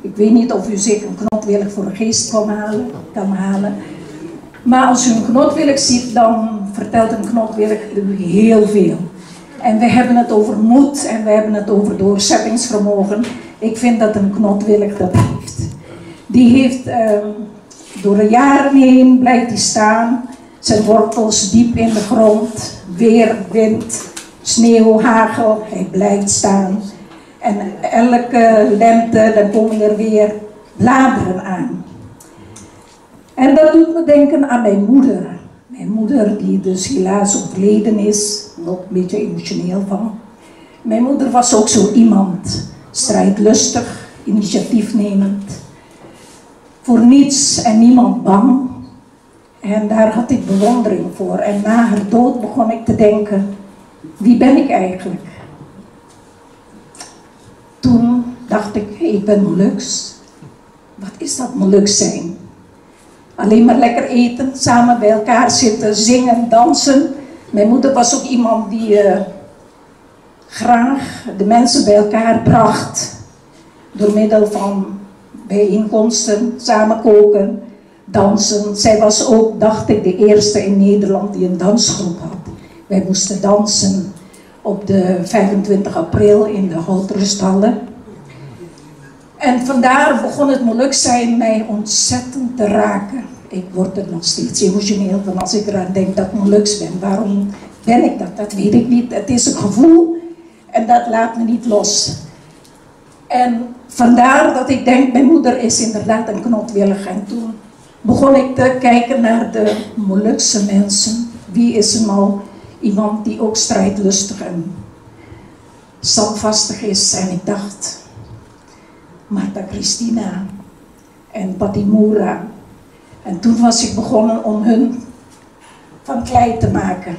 Ik weet niet of u zich een knotwillig voor de geest kan halen, kan halen. Maar als u een knotwillig ziet, dan vertelt een knotwillig u heel veel. En we hebben het over moed en we hebben het over doorzettingsvermogen. Ik vind dat een knotwillig dat heeft. Die heeft ehm, door de jaren heen blijft hij staan. Zijn wortels diep in de grond. Weer, wind, sneeuw, hagel. Hij blijft staan. En elke lente dan komen er weer bladeren aan. En dat doet me denken aan mijn moeder. Mijn moeder, die dus helaas overleden is, nog een beetje emotioneel van. Mijn moeder was ook zo iemand, strijdlustig, initiatiefnemend, voor niets en niemand bang. En daar had ik bewondering voor. En na haar dood begon ik te denken, wie ben ik eigenlijk? Dacht ik, ik ben Molux. Wat is dat Molux zijn? Alleen maar lekker eten, samen bij elkaar zitten, zingen, dansen. Mijn moeder was ook iemand die uh, graag de mensen bij elkaar bracht. Door middel van bijeenkomsten, samen koken, dansen. Zij was ook, dacht ik, de eerste in Nederland die een dansgroep had. Wij moesten dansen op de 25 april in de Houtrustallen. En vandaar begon het Molukzijn mij ontzettend te raken. Ik word er nog steeds emotioneel van als ik eraan denk dat ik Moluks ben. Waarom ben ik dat? Dat weet ik niet. Het is een gevoel en dat laat me niet los. En vandaar dat ik denk, mijn moeder is inderdaad een knotwillig. En toen begon ik te kijken naar de Molukse mensen. Wie is er nou iemand die ook strijdlustig en standvastig is? En ik dacht, Marta Christina en Patimura. En toen was ik begonnen om hun van klei te maken.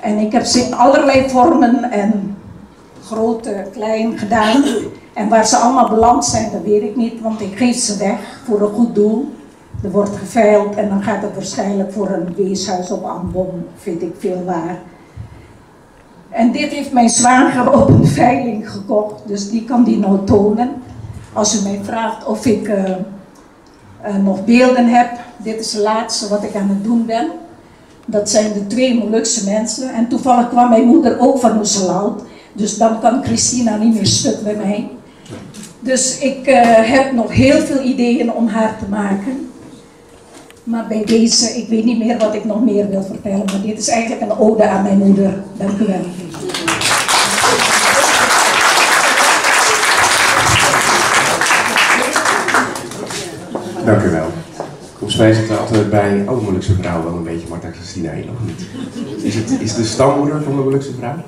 En ik heb ze in allerlei vormen en grote, klein gedaan. En waar ze allemaal beland zijn, dat weet ik niet, want ik geef ze weg voor een goed doel. Er wordt geveild en dan gaat het waarschijnlijk voor een weeshuis op Ambon, vind ik veel waar. Dit heeft mijn zwager op een veiling gekocht, dus die kan die nou tonen. Als u mij vraagt of ik uh, uh, nog beelden heb, dit is het laatste wat ik aan het doen ben. Dat zijn de twee Molukse mensen. En toevallig kwam mijn moeder ook van Oeselout. Dus dan kan Christina niet meer stuk bij mij. Dus ik uh, heb nog heel veel ideeën om haar te maken. Maar bij deze, ik weet niet meer wat ik nog meer wil vertellen. Maar dit is eigenlijk een ode aan mijn moeder. Dank u wel. Dank u wel. Volgens mij zit er altijd bij, oh, Molukse vrouw wel een beetje Marta Christina, of niet? Is het is de stammoeder van de Molukse vrouw?